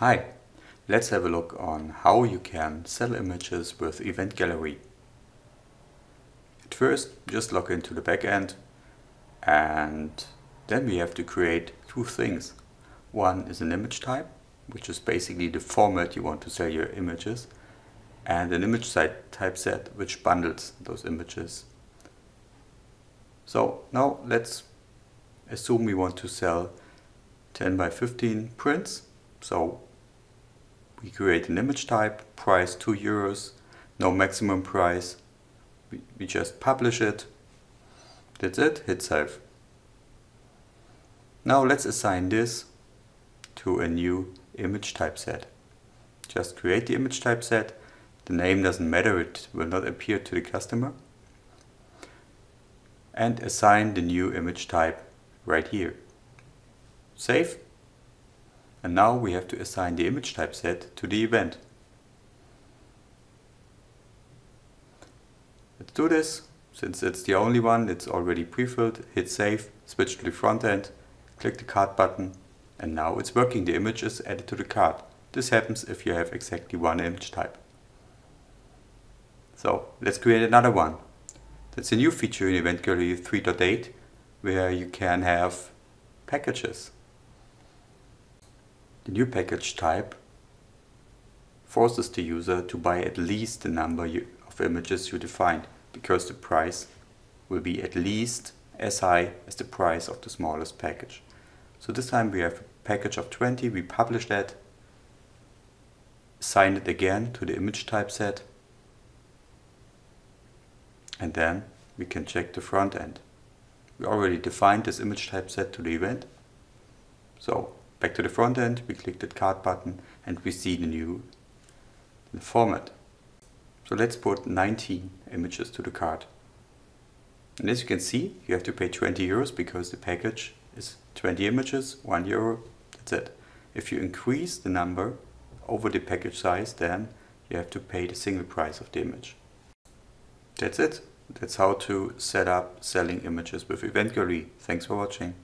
Hi, let's have a look on how you can sell images with Event Gallery. At first, just log into the backend and then we have to create two things. One is an image type, which is basically the format you want to sell your images, and an image type set which bundles those images. So now let's assume we want to sell 10 by 15 prints. So we create an image type, price 2 euros, no maximum price. We, we just publish it. That's it, hit save. Now let's assign this to a new image type set. Just create the image type set. The name doesn't matter, it will not appear to the customer. And assign the new image type right here. Save and now we have to assign the image type set to the event. Let's do this. Since it's the only one, it's already pre-filled. Hit save, switch to the front end, click the cart button, and now it's working. The image is added to the cart. This happens if you have exactly one image type. So let's create another one. That's a new feature in Event Gallery 3.8 where you can have packages. The new package type forces the user to buy at least the number of images you defined because the price will be at least as high as the price of the smallest package. So this time we have a package of 20, we publish that, assign it again to the image type set and then we can check the front end. We already defined this image type set to the event. So Back to the front end, we click that cart button and we see the new format. So let's put 19 images to the cart. And as you can see, you have to pay 20 euros because the package is 20 images, 1 euro, that's it. If you increase the number over the package size, then you have to pay the single price of the image. That's it. That's how to set up selling images with Event Gallery. Thanks for watching.